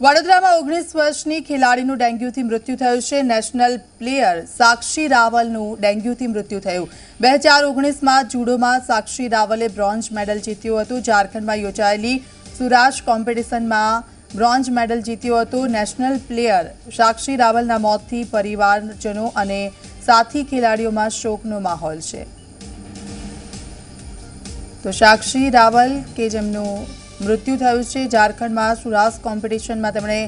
વડોદરામાં ઓગણીસ વર્ષની ખેલાડીનું ડેન્ગ્યુથી મૃત્યુ થયું છે. નેશનલ પ્લેયર સાક્ષી રાવલનું ડેન્ગ્યુથી મૃત્યુ થયું. બે હજાર ઓગણીસમાં જુડોમાં સાક્ષી રાવલે બ્રોન્ઝ મેડલ જીત્યું હતું. ઝારખંડમાં યોજાયેલી સુરાજ કોમ્પિટિશનમાં બ્રોન્ઝ મેડલ જીત્યું હતું. નેશનલ પ્લેયર સાક્ષી રાવલના મોતથી પરિવારજનો અને સાથી ખેલાડીઓમાં શોકનો માહોલ છે. તો સાક્ષી રાવલ કે જેમનું મૃત્યુ થયું છે. ઝારખંડમાં સુરાસ કોમ્પિટિશનમાં તેમણે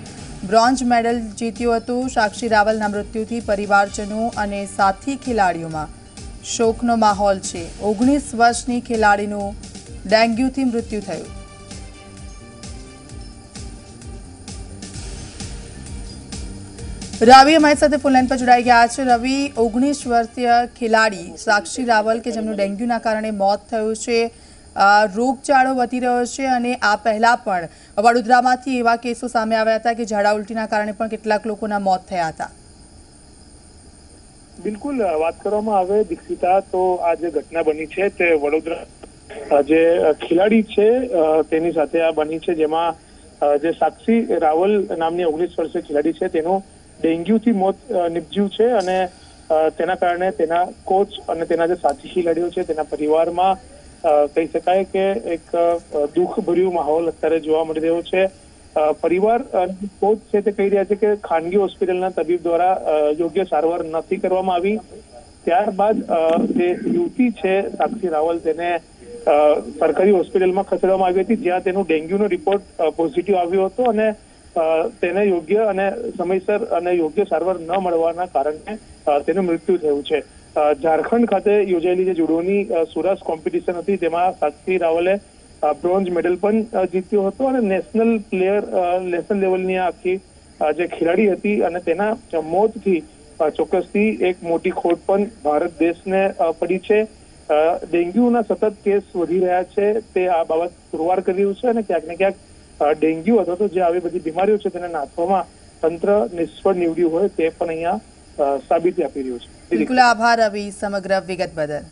બ્રોન્ઝ મેડલ જીત્યું હતું. સાક્ષી રાવલના મૃત્યુથી પરિવારજનો અને સાથી ખેલાડીઓમાં શોકનો માહોલ છે. ઓગણીસ વર્ષની ખેલાડીનું ડેન્ગ્યુથી મૃત્યુ થયું. રવિ અમારી સાથે ફોનલાઈન પર જોડાઈ ગયા છે. રવિ, ઓગણીસ વર્ષીય ખેલાડી સાક્ષી રાવલ કે જેમનું ડેન્ગ્યુના કારણે મોત થયું છે. રોગચાળો વધી રહ્યો છે અને આ પહેલા પણ વડોદરામાંથી એવા કેસો સામે આવ્યા હતા કે ઝાડા ઉલટીના કારણે પણ કેટલાક લોકોના મોત થયા હતા. બિલકુલ વાત કરવામાં આવે દીક્ષિતા, તો આ જે ઘટના બની છે તે વડોદરા જે ખેલાડી છે તેની સાથે આ બની છે, જેમાં જે સાક્ષી રાવલ નામની ઓગણીસ વર્ષે ખેલાડી છે, તેનું ડેન્ગ્યુથી મોત નિપજ્યું છે અને તેના કારણે તેના કોચ અને તેના જે સાથી ખેલાડીઓ છે, તેના પરિવારમાં કહી શકાય કે એક દુઃખભર્યું માહોલ અત્યારે જોવા મળી રહ્યો છે. પરિવાર કોચ છે તે કહી રહ્યા છે કે ખાનગી હોસ્પિટલના તબીબ દ્વારા યોગ્ય સારવાર નથી કરવામાં આવી. ત્યારબાદ જે યુવતી છે, સાક્ષી રાવલ, તેને સરકારી હોસ્પિટલમાં ખસેડવામાં આવી હતી, જ્યાં તેનું ડેન્ગ્યુનો રિપોર્ટ પોઝિટિવ આવ્યો હતો અને તેને યોગ્ય અને સમયસર અને યોગ્ય સારવાર ન મળવાના કારણે તેનું મૃત્યુ થયું છે. ઝારખંડ ખાતે યોજાયેલી જે જુડોની સુરાસ કોમ્પિટિશન હતી તેમાં સાક્ષી રાવલે બ્રોન્ઝ મેડલ પણ જીત્યો હતો અને નેશનલ પ્લેયર નેશનલ લેવલની આખી જે ખેલાડી હતી અને તેના મોતથી ચોક્કસથી એક મોટી ખોટ પણ ભારત દેશને પડી છે. ડેન્ગ્યુના સતત કેસ વધી રહ્યા છે, તે આ બાબત પુરવાર કરી રહ્યું છે અને ક્યાંક ને ક્યાંક ડેન્ગ્યુ અથવા તો જે આવી બધી બીમારીઓ છે તેને નાથવામાં તંત્ર નિષ્ફળ નીવડ્યું હોય તે પણ અહીંયા સાબિતી આપી રહ્યું છે. બિલકુલ આભાર રવિ સમગ્ર વિગત બદલ